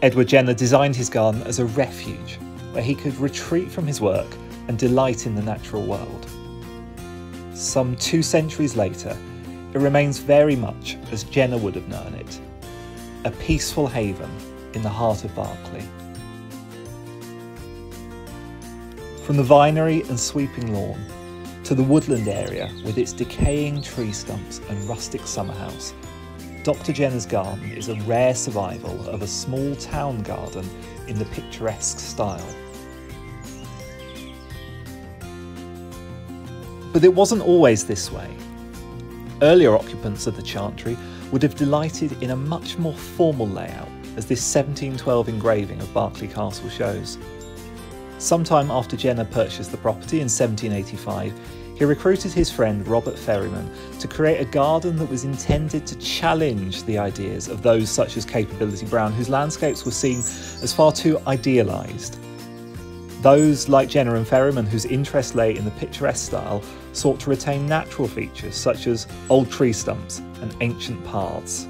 Edward Jenner designed his garden as a refuge where he could retreat from his work and delight in the natural world. Some two centuries later, it remains very much as Jenner would have known it a peaceful haven in the heart of Berkeley. From the vinery and sweeping lawn to the woodland area with its decaying tree stumps and rustic summer house, Dr. Jenner's garden is a rare survival of a small town garden in the picturesque style. But it wasn't always this way. Earlier occupants of the chantry would have delighted in a much more formal layout, as this 1712 engraving of Berkeley Castle shows. Sometime after Jenner purchased the property in 1785, he recruited his friend Robert Ferryman to create a garden that was intended to challenge the ideas of those such as Capability Brown, whose landscapes were seen as far too idealised. Those, like Jenner and Ferryman, whose interest lay in the picturesque style, sought to retain natural features such as old tree stumps and ancient paths.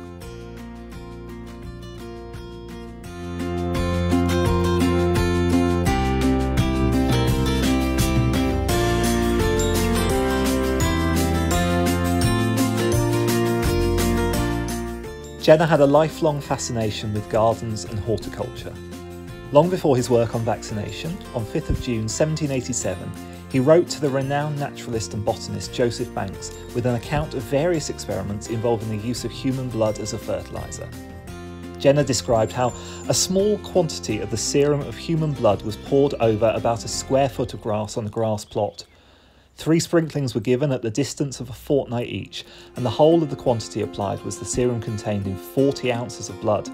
Jenner had a lifelong fascination with gardens and horticulture. Long before his work on vaccination, on 5th of June 1787, he wrote to the renowned naturalist and botanist Joseph Banks with an account of various experiments involving the use of human blood as a fertiliser. Jenner described how a small quantity of the serum of human blood was poured over about a square foot of grass on a grass plot, Three sprinklings were given at the distance of a fortnight each, and the whole of the quantity applied was the serum contained in 40 ounces of blood.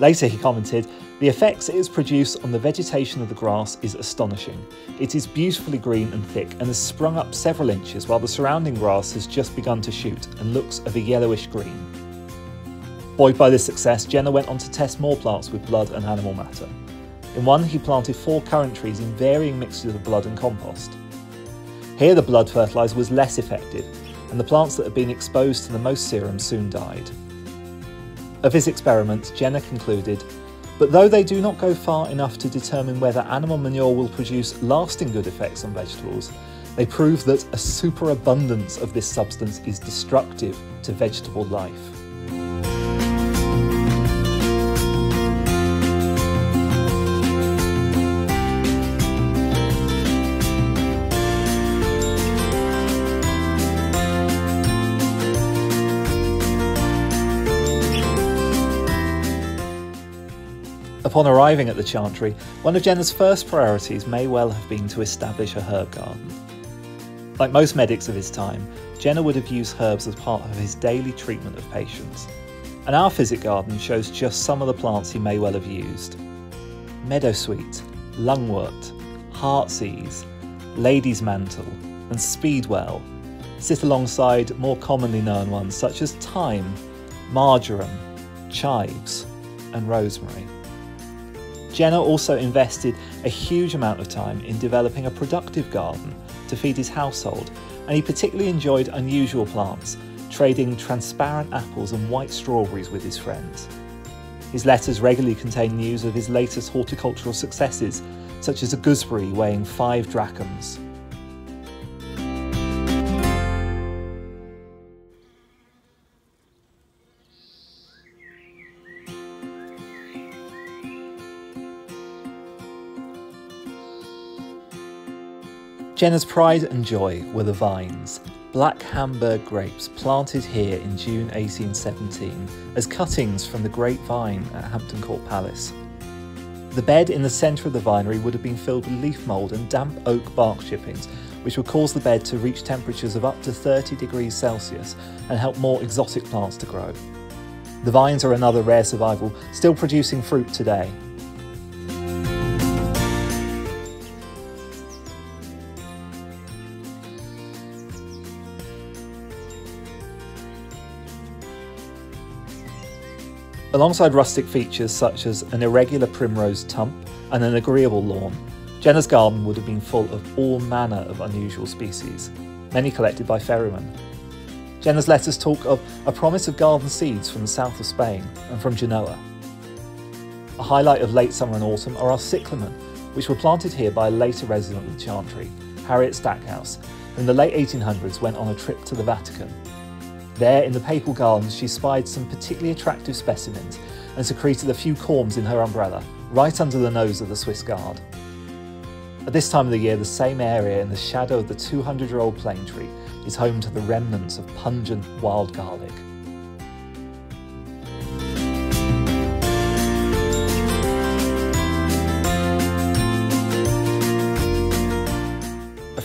Later, he commented, the effects it has produced on the vegetation of the grass is astonishing. It is beautifully green and thick and has sprung up several inches while the surrounding grass has just begun to shoot and looks of a yellowish green. Buoyed by this success, Jenner went on to test more plants with blood and animal matter. In one, he planted four currant trees in varying mixtures of blood and compost. Here the blood fertiliser was less effective, and the plants that had been exposed to the most serum soon died. Of his experiments, Jenner concluded, but though they do not go far enough to determine whether animal manure will produce lasting good effects on vegetables, they prove that a superabundance of this substance is destructive to vegetable life. Upon arriving at the Chantry, one of Jenner's first priorities may well have been to establish a herb garden. Like most medics of his time, Jenner would have used herbs as part of his daily treatment of patients. And our physic garden shows just some of the plants he may well have used. Meadowsweet, lungwort, heartsease, lady's mantle, and speedwell sit alongside more commonly known ones such as thyme, marjoram, chives, and rosemary. Jenner also invested a huge amount of time in developing a productive garden to feed his household, and he particularly enjoyed unusual plants, trading transparent apples and white strawberries with his friends. His letters regularly contain news of his latest horticultural successes, such as a gooseberry weighing five drachms. Jenner's pride and joy were the vines, black Hamburg grapes planted here in June 1817 as cuttings from the great vine at Hampton Court Palace. The bed in the centre of the vinery would have been filled with leaf mould and damp oak bark chippings, which would cause the bed to reach temperatures of up to 30 degrees Celsius and help more exotic plants to grow. The vines are another rare survival, still producing fruit today. Alongside rustic features such as an irregular primrose tump and an agreeable lawn, Jenner's garden would have been full of all manner of unusual species, many collected by Ferryman. Jenner's letters talk of a promise of garden seeds from the south of Spain and from Genoa. A highlight of late summer and autumn are our cyclamen, which were planted here by a later resident of Chantry, Harriet Stackhouse, who in the late 1800s went on a trip to the Vatican. There, in the papal gardens, she spied some particularly attractive specimens and secreted a few corms in her umbrella, right under the nose of the Swiss Guard. At this time of the year, the same area in the shadow of the 200 year old plane tree is home to the remnants of pungent wild garlic.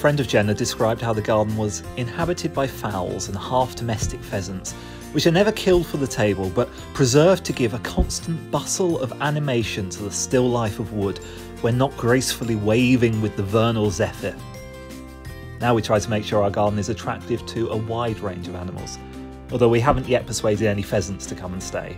Friend of Jenner described how the garden was inhabited by fowls and half domestic pheasants, which are never killed for the table but preserved to give a constant bustle of animation to the still life of wood when not gracefully waving with the vernal zephyr. Now we try to make sure our garden is attractive to a wide range of animals, although we haven't yet persuaded any pheasants to come and stay.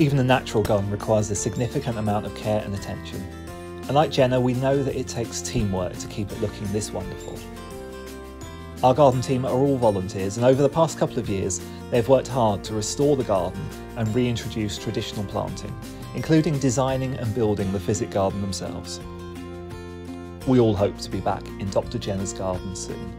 Even the natural garden requires a significant amount of care and attention. And like Jenner, we know that it takes teamwork to keep it looking this wonderful. Our garden team are all volunteers, and over the past couple of years, they've worked hard to restore the garden and reintroduce traditional planting, including designing and building the Physic garden themselves. We all hope to be back in Dr. Jenner's garden soon.